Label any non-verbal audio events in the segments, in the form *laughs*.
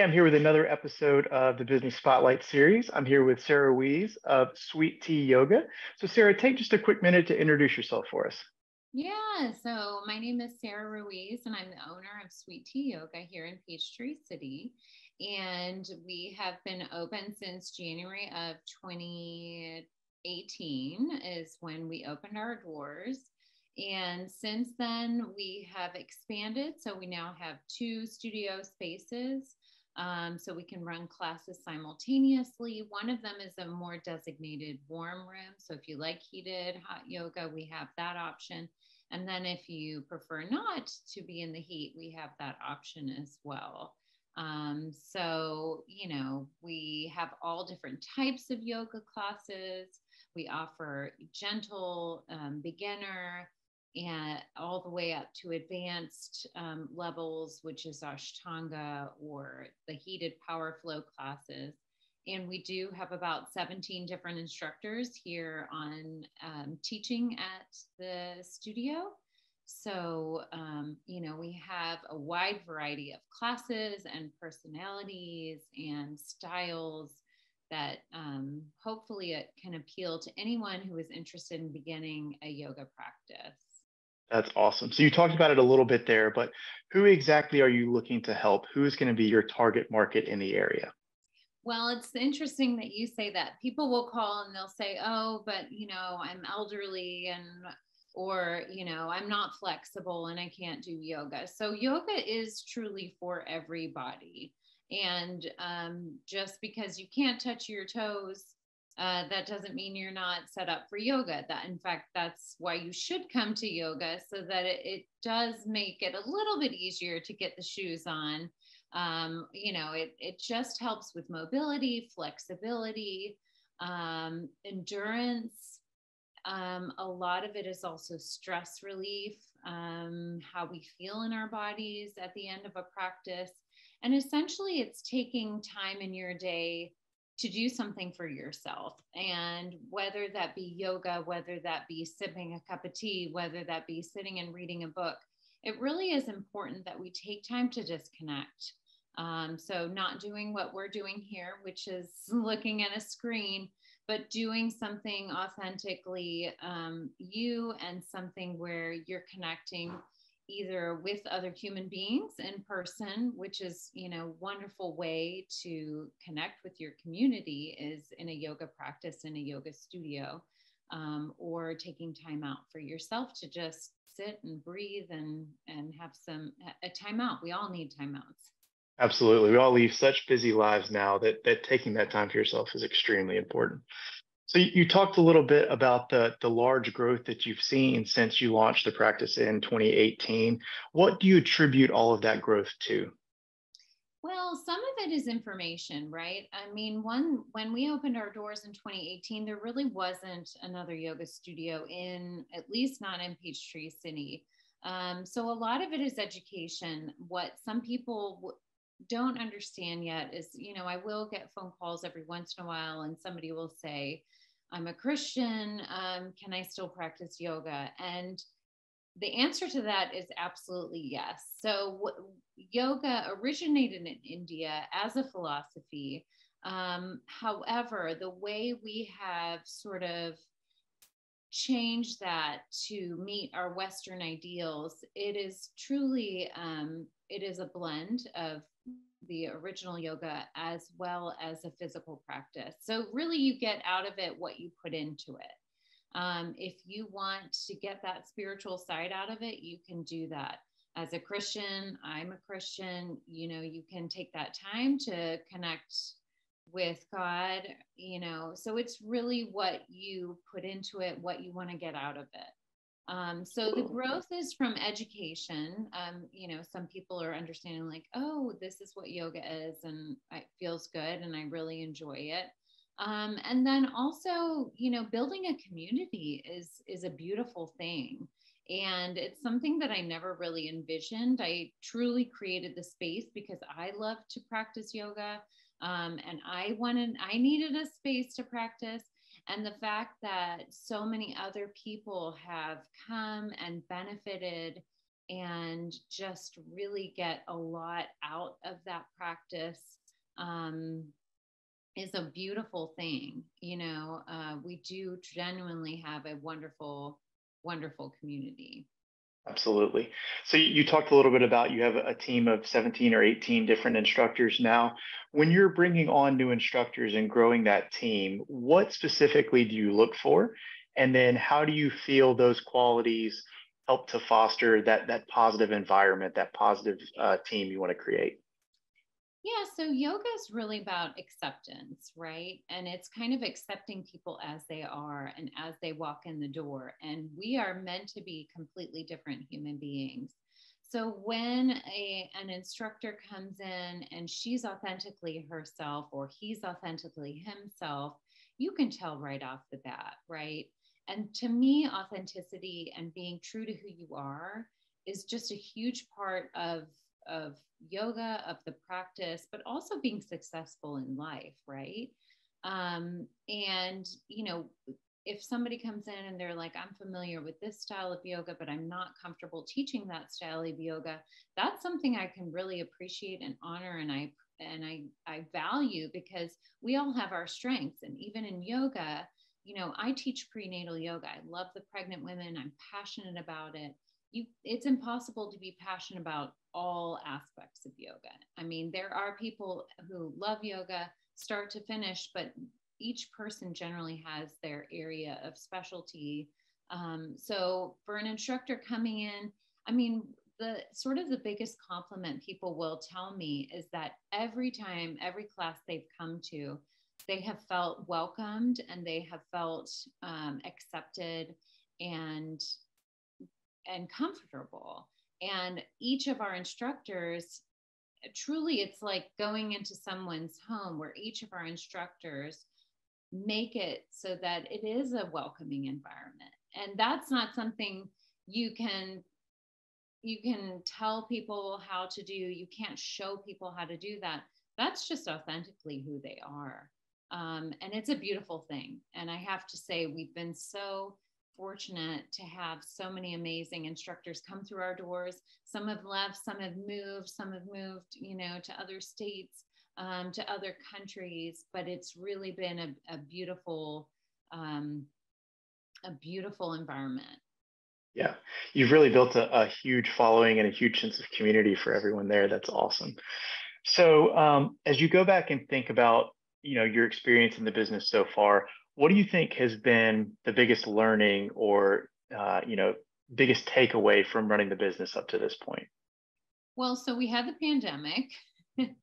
I'm here with another episode of the Business Spotlight series. I'm here with Sarah Ruiz of Sweet Tea Yoga. So, Sarah, take just a quick minute to introduce yourself for us. Yeah, so my name is Sarah Ruiz, and I'm the owner of Sweet Tea Yoga here in Peachtree City. And we have been open since January of 2018, is when we opened our doors. And since then, we have expanded. So we now have two studio spaces um, so we can run classes simultaneously. One of them is a more designated warm room. So if you like heated hot yoga, we have that option. And then if you prefer not to be in the heat, we have that option as well. Um, so, you know, we have all different types of yoga classes. We offer gentle, um, beginner, and all the way up to advanced um, levels, which is Ashtanga or the heated power flow classes. And we do have about 17 different instructors here on um, teaching at the studio. So, um, you know, we have a wide variety of classes and personalities and styles that um, hopefully it can appeal to anyone who is interested in beginning a yoga practice. That's awesome. So you talked about it a little bit there, but who exactly are you looking to help? Who is going to be your target market in the area? Well, it's interesting that you say that. People will call and they'll say, "Oh, but you know, I'm elderly and or, you know, I'm not flexible and I can't do yoga." So yoga is truly for everybody. And um, just because you can't touch your toes uh, that doesn't mean you're not set up for yoga. That, in fact, that's why you should come to yoga so that it, it does make it a little bit easier to get the shoes on. Um, you know, it, it just helps with mobility, flexibility, um, endurance. Um, a lot of it is also stress relief, um, how we feel in our bodies at the end of a practice. And essentially, it's taking time in your day to do something for yourself. And whether that be yoga, whether that be sipping a cup of tea, whether that be sitting and reading a book, it really is important that we take time to disconnect. Um, so, not doing what we're doing here, which is *laughs* looking at a screen, but doing something authentically um, you and something where you're connecting either with other human beings in person which is you know wonderful way to connect with your community is in a yoga practice in a yoga studio um, or taking time out for yourself to just sit and breathe and and have some a time out. We all need timeouts absolutely. We all leave such busy lives now that that taking that time for yourself is extremely important so you talked a little bit about the, the large growth that you've seen since you launched the practice in 2018. What do you attribute all of that growth to? Well, some of it is information, right? I mean, one when we opened our doors in 2018, there really wasn't another yoga studio in, at least not in Peachtree City. Um, so a lot of it is education. What some people don't understand yet is, you know, I will get phone calls every once in a while, and somebody will say, I'm a Christian. Um, can I still practice yoga? And the answer to that is absolutely yes. So, yoga originated in India as a philosophy. Um, however, the way we have sort of changed that to meet our Western ideals, it is truly um, it is a blend of the original yoga as well as a physical practice. So, really, you get out of it what you put into it. Um, if you want to get that spiritual side out of it, you can do that. As a Christian, I'm a Christian, you know, you can take that time to connect with God, you know. So, it's really what you put into it, what you want to get out of it. Um, so the growth is from education. Um, you know, some people are understanding like, oh, this is what yoga is, and it feels good, and I really enjoy it. Um, and then also, you know, building a community is is a beautiful thing, and it's something that I never really envisioned. I truly created the space because I love to practice yoga, um, and I wanted, I needed a space to practice and the fact that so many other people have come and benefited and just really get a lot out of that practice um, is a beautiful thing. You know, uh, we do genuinely have a wonderful, wonderful community. Absolutely. So you talked a little bit about you have a team of 17 or 18 different instructors now. When you're bringing on new instructors and growing that team, what specifically do you look for? And then how do you feel those qualities help to foster that that positive environment, that positive uh, team you want to create? Yeah, so yoga is really about acceptance, right? And it's kind of accepting people as they are and as they walk in the door. And we are meant to be completely different human beings. So when a, an instructor comes in and she's authentically herself or he's authentically himself, you can tell right off the bat, right? And to me, authenticity and being true to who you are is just a huge part of of yoga, of the practice, but also being successful in life, right? Um, and you know, if somebody comes in and they're like, I'm familiar with this style of yoga, but I'm not comfortable teaching that style of yoga, that's something I can really appreciate and honor and I and I, I value because we all have our strengths. And even in yoga, you know, I teach prenatal yoga. I love the pregnant women. I'm passionate about it. You, it's impossible to be passionate about all aspects of yoga. I mean, there are people who love yoga start to finish, but each person generally has their area of specialty. Um, so for an instructor coming in, I mean, the sort of the biggest compliment people will tell me is that every time, every class they've come to, they have felt welcomed and they have felt um, accepted and and comfortable. And each of our instructors truly it's like going into someone's home where each of our instructors make it so that it is a welcoming environment. And that's not something you can you can tell people how to do. You can't show people how to do that. That's just authentically who they are. Um, and it's a beautiful thing. And I have to say, we've been so fortunate to have so many amazing instructors come through our doors. Some have left, some have moved, some have moved, you know, to other states, um, to other countries. But it's really been a, a beautiful, um, a beautiful environment. Yeah, you've really built a, a, huge following and a huge sense of community for everyone there. That's awesome. So, um, as you go back and think about you know your experience in the business so far what do you think has been the biggest learning or uh, you know biggest takeaway from running the business up to this point? Well so we had the pandemic. *laughs*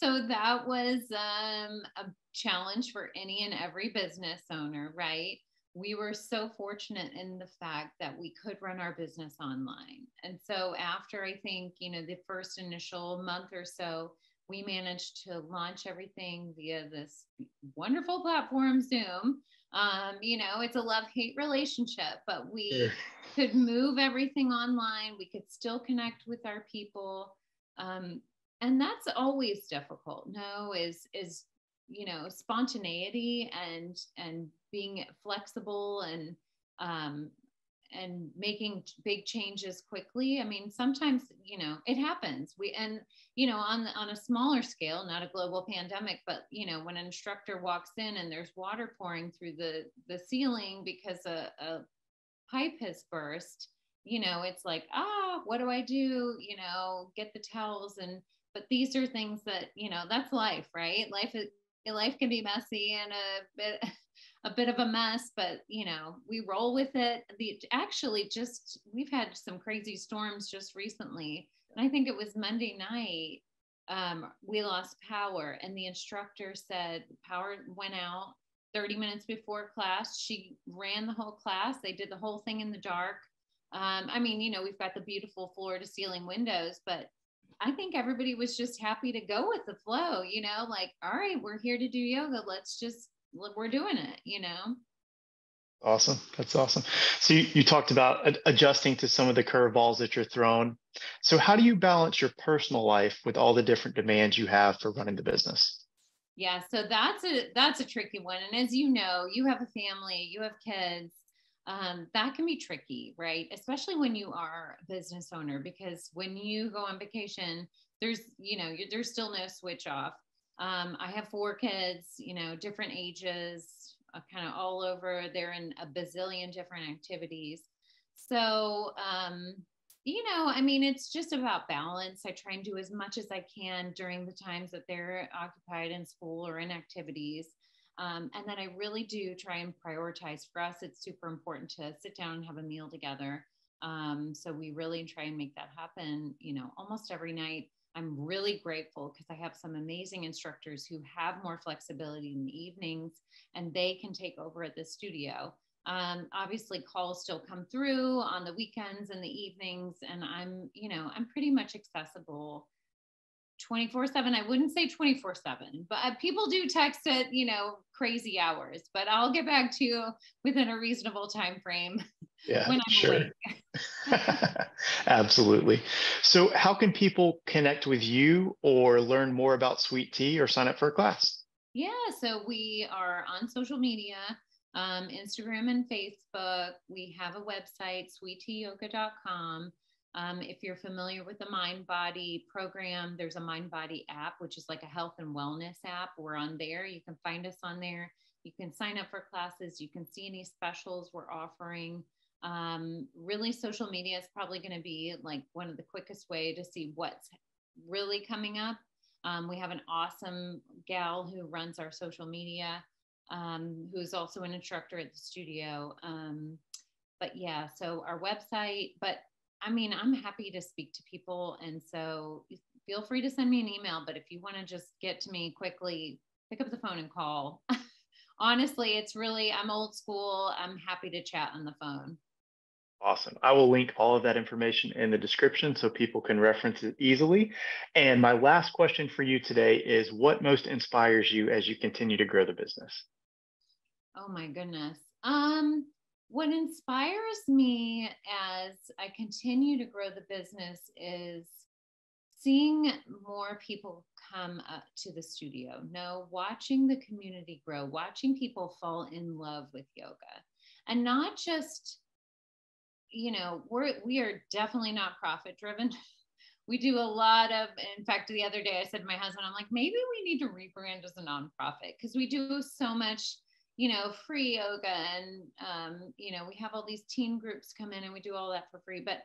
So that was um, a challenge for any and every business owner right? We were so fortunate in the fact that we could run our business online. And so after i think you know the first initial month or so we managed to launch everything via this wonderful platform, Zoom. Um, you know, it's a love hate relationship, but we could move everything online. We could still connect with our people. Um, and that's always difficult. No, is, is, you know, spontaneity and, and being flexible and, um, and making big changes quickly i mean sometimes you know it happens. We and you know on on a smaller scale not a global pandemic but you know when an instructor walks in and there's water pouring through the the ceiling because a, a pipe has burst you know it's like ah what do i do? You know get the towels and but these are things that you know that's life right? Life is life can be messy and a bit a bit of a mess, but you know, we roll with it. The actually just we've had some crazy storms just recently. And I think it was Monday night. Um, we lost power, and the instructor said power went out 30 minutes before class. She ran the whole class. They did the whole thing in the dark. Um, I mean, you know, we've got the beautiful floor to ceiling windows, but I think everybody was just happy to go with the flow, you know, like, all right, we're here to do yoga. Let's just we're doing it, you know? Awesome. That's awesome. So you, you talked about adjusting to some of the curveballs that you're thrown. So how do you balance your personal life with all the different demands you have for running the business? Yeah, so that's a that's a tricky one. And as you know, you have a family, you have kids. um, that can be tricky, right? Especially when you are a business owner, because when you go on vacation, there's, you know, there's still no switch off. Um, I have four kids, you know, different ages, uh, kind of all over. They're in a bazillion different activities. So, um, you know, I mean, it's just about balance. I try and do as much as I can during the times that they're occupied in school or in activities. Um, and then I really do try and prioritize. For us, it's super important to sit down and have a meal together. Um, so we really try and make that happen, you know, almost every night. I'm really grateful because I have some amazing instructors who have more flexibility in the evenings and they can take over at the studio. Um, obviously, calls still come through on the weekends and the evenings, and I'm, you know, I'm pretty much accessible 24 7 i wouldn't say 24 7 but uh, people do text at you know crazy hours but i'll get back to you within a reasonable time frame *laughs* yeah when I'm sure *laughs* *laughs* absolutely so how can people connect with you or learn more about sweet tea or sign up for a class yeah so we are on social media um, instagram and facebook we have a website sweetteayoga.com um, if you're familiar with the Mindbody program, there's a Mindbody app, which is like a health and wellness app. We're on there. You can find us on there. You can sign up for classes. You can see any specials we're offering. Um, really, social media is probably going to be like one of the quickest way to see what's really coming up. Um, we have an awesome gal who runs our social media, um, who's also an instructor at the studio. Um, but yeah, so our website, but I mean, I'm happy to speak to people. And so feel free to send me an email. But if you want to just get to me quickly, pick up the phone and call. *laughs* Honestly, it's really, I'm old school. I'm happy to chat on the phone. Awesome. I will link all of that information in the description so people can reference it easily. And my last question for you today is what most inspires you as you continue to grow the business? Oh my goodness. Um, what inspires me as I continue to grow the business is seeing more people come up to the studio. No, watching the community grow, watching people fall in love with yoga, and not just, you know, we're we are definitely not profit driven. *laughs* we do a lot of in fact the other day i said to my husband i'm like maybe we need to rebrand as a nonprofit because we do so much you know, free yoga and, um, you know, we have all these teen groups come in and we do all that for free. But,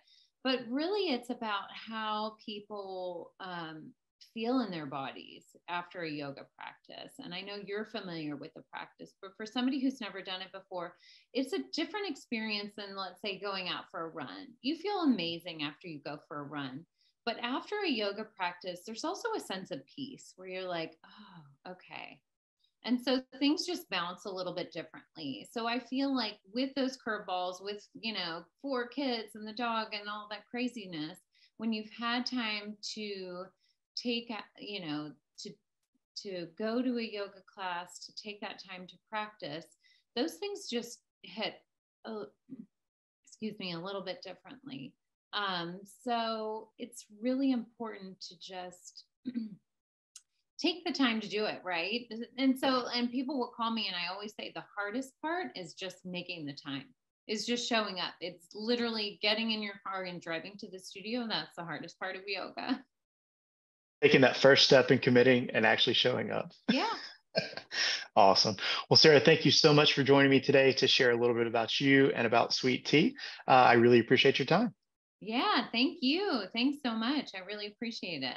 but really it's about how people um, feel in their bodies after a yoga practice. And I know you're familiar with the practice, but for somebody who's never done it before, it's a different experience than, let's say, going out for a run. You feel amazing after you go for a run. But after a yoga practice, there's also a sense of peace where you're like, oh, okay, and so things just bounce a little bit differently. So I feel like with those curveballs, with, you know, four kids and the dog and all that craziness, when you've had time to take, you know, to, to go to a yoga class, to take that time to practice, those things just hit, uh, excuse me, a little bit differently. Um, so it's really important to just *clears throat* take the time to do it right? And so and people will call me and i always say the hardest part is just making the time is just showing up. It's literally getting in your car and driving to the studio that's the hardest part of yoga taking that first step and committing and actually showing up yeah *laughs* awesome. Well, Sarah, thank you so much for joining me today to share a little bit about you and about Sweet Tea. Uh, I really appreciate your time. Yeah, thank you. Thanks so much. I really appreciate it.